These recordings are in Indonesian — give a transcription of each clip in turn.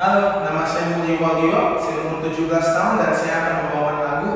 Halo, nama saya Mulya Wagyo, saya umur 17 tahun dan saya akan membawakan lagu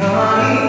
Honey.